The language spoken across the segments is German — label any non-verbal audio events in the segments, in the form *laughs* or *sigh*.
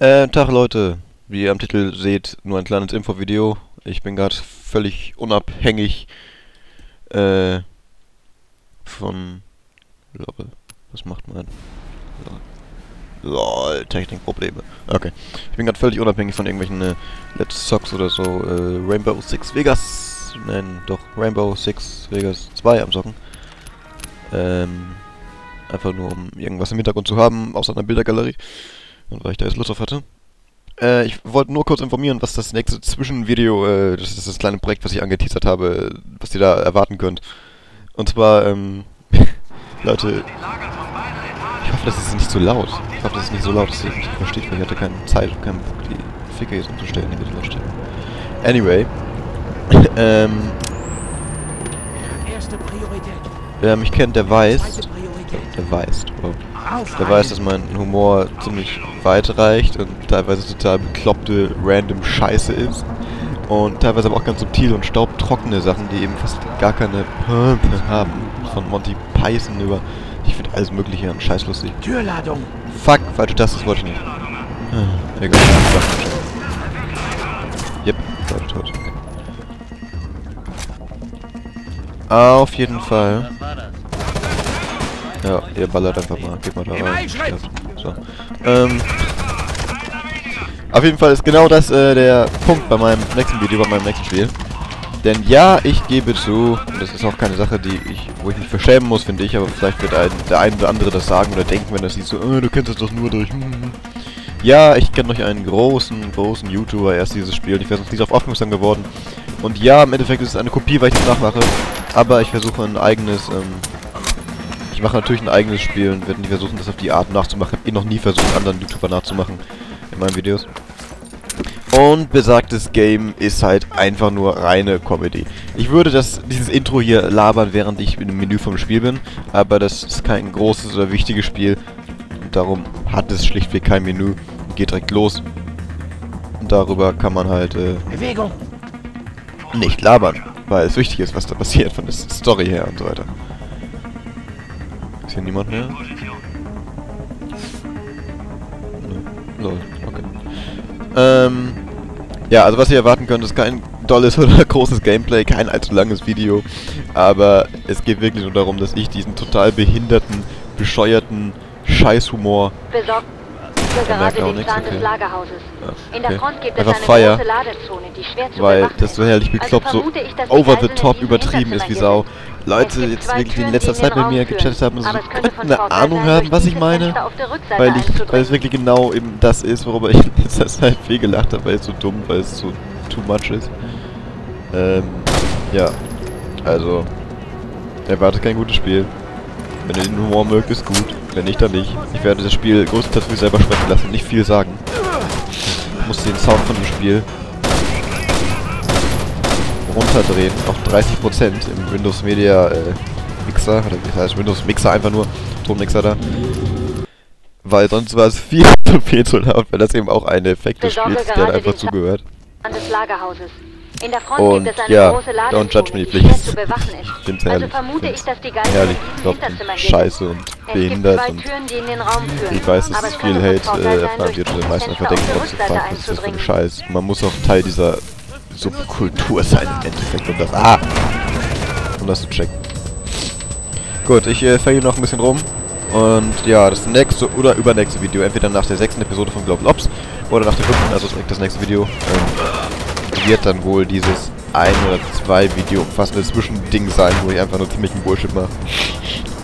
Äh, Tag Leute, wie ihr am Titel seht, nur ein kleines Infovideo. Ich bin gerade völlig unabhängig äh, von... Was macht man? Lol, Technikprobleme. Okay. Ich bin gerade völlig unabhängig von irgendwelchen äh, Let's Socks oder so. Äh, Rainbow Six Vegas. Nein, doch, Rainbow Six Vegas 2 am Socken. Ähm, einfach nur um irgendwas im Hintergrund zu haben, außer einer Bildergalerie. Und weil ich da jetzt Lust auf hatte. Äh, ich wollte nur kurz informieren, was das nächste Zwischenvideo, äh, das ist das kleine Projekt, was ich angeteasert habe, was ihr da erwarten könnt. Und zwar, ähm, *laughs* Leute, ich hoffe, das ist nicht zu laut. Ich hoffe, das ist nicht so laut, dass ihr mich versteht, weil ich hatte keine Zeit und keinen Bock, die Ficker jetzt umzustellen, die mir drin stehen. Anyway, *laughs* ähm, wer mich kennt, der weiß, der weiß, wow. Der weiß, dass mein Humor ziemlich weit reicht und teilweise total bekloppte, random Scheiße ist. Und teilweise aber auch ganz subtile und staubtrockene Sachen, die eben fast gar keine Pumpe haben. Von Monty Python über... Ich finde alles mögliche an scheißlustig. Türladung! Fuck, falsche Taste, das wollte ich nicht. Ah, egal, Yep, tot, tot. Okay. Auf jeden Fall. Ja, ihr ballert einfach mal. Geht mal da rein. Ja, so. Ähm. Auf jeden Fall ist genau das äh, der Punkt bei meinem nächsten Video, bei meinem nächsten Spiel. Denn ja, ich gebe zu, und das ist auch keine Sache, die ich, wo ich mich verschämen muss, finde ich, aber vielleicht wird ein, der eine oder andere das sagen oder denken, wenn das sieht, so, äh, du kennst das doch nur durch. Hm, hm, hm. Ja, ich kenne durch einen großen, großen YouTuber erst dieses Spiel und ich wäre sonst nie darauf aufmerksam geworden. Und ja, im Endeffekt ist es eine Kopie, weil ich das nachmache, aber ich versuche ein eigenes, ähm, ich mache natürlich ein eigenes Spiel und werde nicht versuchen, das auf die Art nachzumachen. Ich habe eh noch nie versucht, anderen YouTuber nachzumachen in meinen Videos. Und besagtes Game ist halt einfach nur reine Comedy. Ich würde das, dieses Intro hier labern, während ich dem Menü vom Spiel bin, aber das ist kein großes oder wichtiges Spiel. Und darum hat es schlichtweg kein Menü. Geht direkt los. Und darüber kann man halt äh, Bewegung. nicht labern, weil es wichtig ist, was da passiert von der Story her und so weiter. Hier niemand mehr? Lol, okay. Ähm, ja, also was ihr erwarten könnt, ist kein dolles *laughs* oder großes Gameplay, kein allzu langes Video, aber es geht wirklich nur darum, dass ich diesen total behinderten, bescheuerten Scheißhumor Besorgt Er merkt gerade auch den nichts, Plan okay. des Lagerhauses. Ja, In der okay. Front gibt Einfach es eine Feier, große Ladezone, die schwer zu weil das so herrlich bekloppt, Also so ich, over the in top übertrieben ist wie Sau. Leute jetzt wirklich die in letzter in Zeit mit mir gechattet haben, so eine Ahnung haben, was ich meine. Weil ich, weil es wirklich genau eben das ist, worüber ich *laughs* in letzter Zeit viel gelacht habe, weil es so dumm, weil es so too much ist. Ähm, ja. Also, erwartet kein gutes Spiel. Wenn ihr den Humor mögt, ist gut. Wenn nicht, dann nicht. Ich werde das Spiel größtenteils für mich selber sprechen lassen, nicht viel sagen. Ich muss den Sound von dem Spiel runterdrehen auf 30% im Windows Media äh, Mixer, oder wie heißt Windows Mixer einfach nur, Tonmixer da. Weil sonst war es viel *laughs* zu viel zu laut, weil das eben auch ein Effekt des Spiels, der gerade da einfach zugehört. des Lagerhauses. In der Front Und ja, don't judge me, please. schwer zu bewachen ist. Ich find's also herrlich. vermute Find's ich, dass die Geiseln herrlich, in glaub, diesem Hinterzimmer hier scheiße und behindert und ich weiß, es es viel Hate äh, erfahren die dieses meisten einfach denken, was ist das für ein. Scheiß. Man muss auch Teil dieser Subkultur sein im Endeffekt, um das, ah, um das zu checken. Gut, ich äh, verliere noch ein bisschen rum. Und ja, das nächste oder übernächste Video, entweder nach der sechsten Episode von Global Ops oder nach der fünften, also das nächste Video, ähm, wird dann wohl dieses ein oder zwei Video umfassende Zwischending sein, wo ich einfach nur ziemlichen Bullshit mache.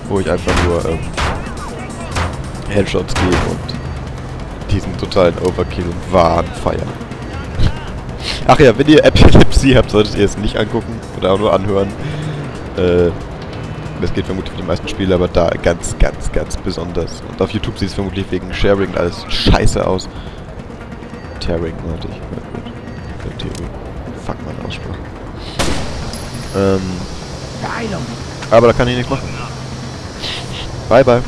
Wo ich einfach nur ähm, Headshots gebe und diesen totalen Overkill und Wahn feiern. Ach ja, wenn ihr Epilepsie habt, solltet ihr es nicht angucken oder auch nur anhören. Äh, das geht vermutlich für die meisten Spiele, aber da ganz, ganz, ganz besonders. Und auf YouTube sieht es vermutlich wegen Sharing alles scheiße aus. Tearing, meinte ich. Fuck, meine Aussprache. Ähm, aber da kann ich nichts machen. Bye, bye.